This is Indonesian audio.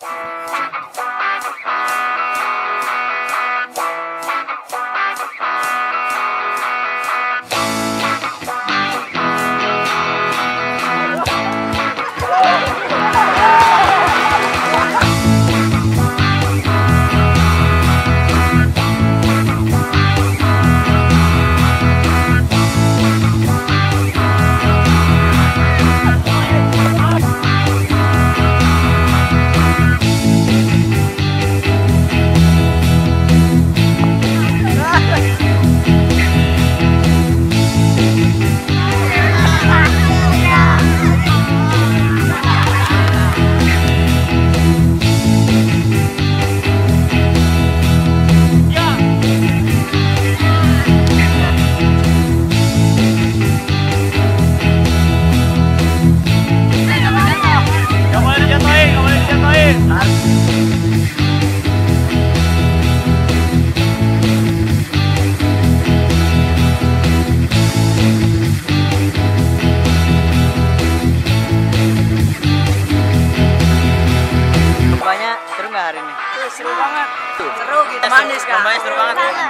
you hari ini. Tuh, seru banget. Seru gitu. Manis kan? Manis seru banget. Ya. Iya.